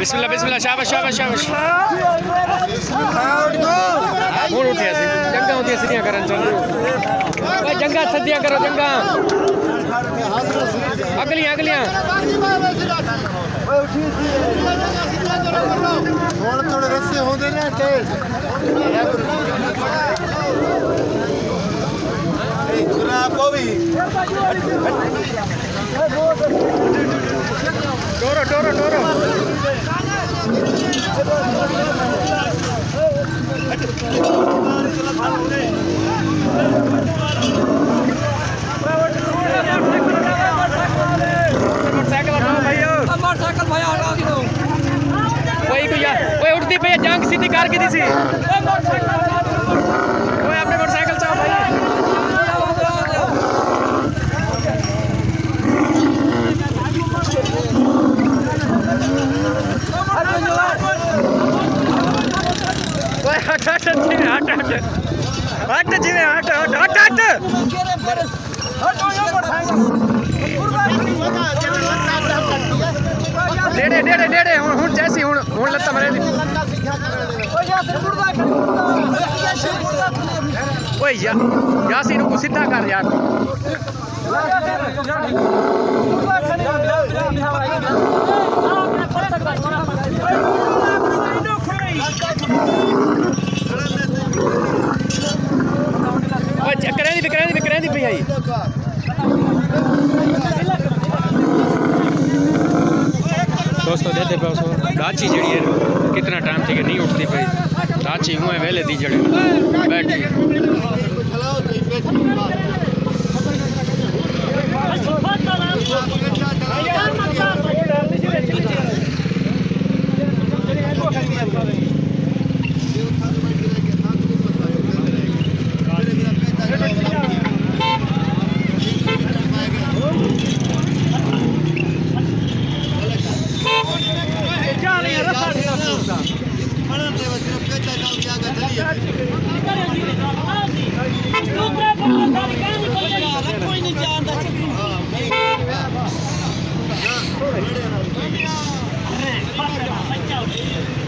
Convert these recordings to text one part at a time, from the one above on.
बिस्मिल्लाह बिस्मिल्लाह शाबाश शाबाश शाबाश ਹੁਣ ਉੱਠਿਆ ਸੀ ਜੰਗਾਂ ਹੁੰਦੀਆਂ ਸਿੱਧੀਆਂ ਕਰਨ ਚੱਲ ਓਏ ਜੰਗਾਂ ਸਿੱਧੀਆਂ ਕਰੋ ਜੰਗਾਂ ਅਗਲੀਆਂ ਅਗਲੀਆਂ ਥੋੜੇ ਥੋੜੇ ਰਸੇ ਹੁੰਦੇ ਨੇ ਤੇ ਇਹ ਗੁਰਾ ਕੋ ਵੀ ਟੋਰੋ ਟੋਰੋ कार की सी। ओए अपने मोटरसाइकिल ओए, हट हट हट हट हट। हट हुन जैसी हुन हुन लत्ता मरे ओए या यासी नु सीधा कर यार। करें दी करें दी करें दी आई दोस्तों देते पे उसको। दाची जड़ी है, कितना टाइम थी कि नहीं उठती पई दाची हुए वेले दी जड़े बैठी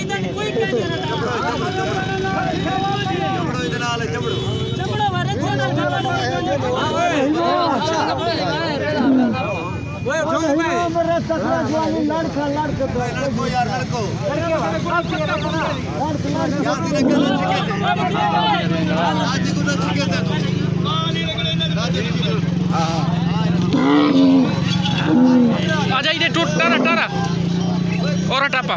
इधर कोई कह नहीं चपड़ो मारे छोड़ा यार लड़को। dude, darah darah orang apa?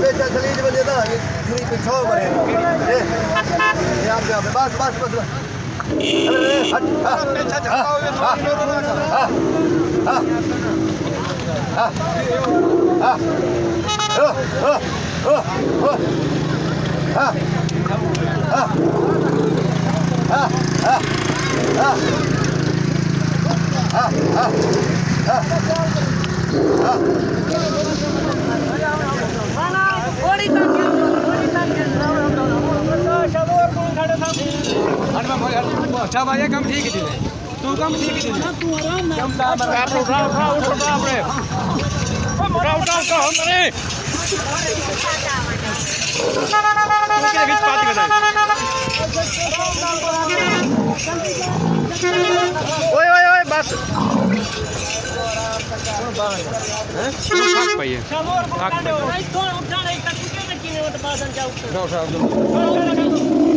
पेचा चली जी बजे ना छुरी पे छो मरे यहाँ पे बस बस बस हट अच्छा भाई काम ठीक है तू काम ठीक है तू आराम ना उठा उठा उठा उठा उठा अपने उठा उठा उठा हमने उसके बीच बात कर ओए ओए ओए बस हैं हो तो तू जाऊ उठा उठा